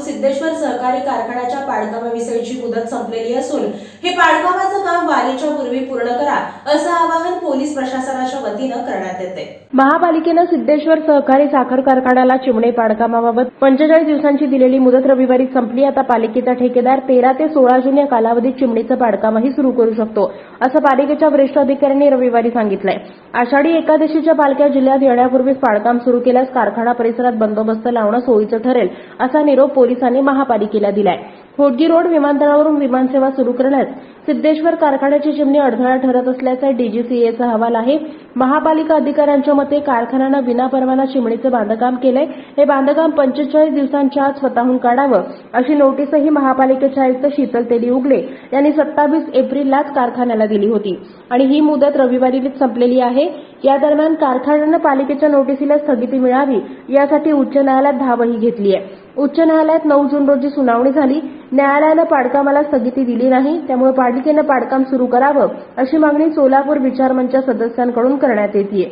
सिद्धेश्वर सहकारी कारखान्याच्या पाडकामाविषयीची मुदत संपलेली असून हे पाडकामाचं काम वारीच्या पूर्वी पूर्ण करा असं आवाहन पोलीस प्रशासनाच्या वतीनं करण्यात येते. महापालिकेनं सिद्धेश्वर सहकारी साखर कारखान्याला चिमणे पाडकामाबाबत पंचेचाळीस दिवसांची दिलेली मुदत रविवारी संपली. आता पालिकेचा ठेकेदार तेरा ते सोळा जून या कालावधीत चिमणीचं पाडकामही सुरू करू शकतो असं पालिकेच्या वरिष्ठ अधिकाऱ्यांनी रविवारी सांगितलंय. आषाढी एकादशीच्या पालख्या जिल्ह्यात येण्यापूर्वीच पाडकाम सुरू केल्यास कारखाना परिसरात बंदोबस्त लावणं सोयीचं ठरेल असा निरोप पोलिसांनी महापालिकेला दिलाय. होटगी रोड विमानतळावरून विमानसेवा सुरू करण्यास सिद्धेश्वर कारखान्याची चिमणी अडथळा ठरत असल्याचा डीजीसीएचा अहवाल आहे. महापालिका अधिकाऱ्यांच्या मते कारखान्यानं विनापरवाना चिमणीचं बांधकाम केलंय. हे बांधकाम पंचेचाळीस दिवसांच्या आत स्वतःहून काढावं अशी नोटीसही महापालिकेचे आयुक्त शीतल तेली उगले यांनी सत्तावीस एप्रिललाच कारखान्याला दिली होती. आणि ही मुदत रविवारी संपलेली आहे. या दरम्यान कारखान्यानं पालिकेच्या नोटीसीला स्थगिती मिळावी यासाठी उच्च न्यायालयात धावही घेतली आहे उच्च न्यायालयात नऊ जून रोजी सुनावणी झाली. न्यायालयानं पाडकामाला स्थगिती दिली नाही त्यामुळे पालिकेनं पाडकाम सुरू करावं अशी मागणी सोलापूर विचारमंच सदस्यांकडून करण्यात येते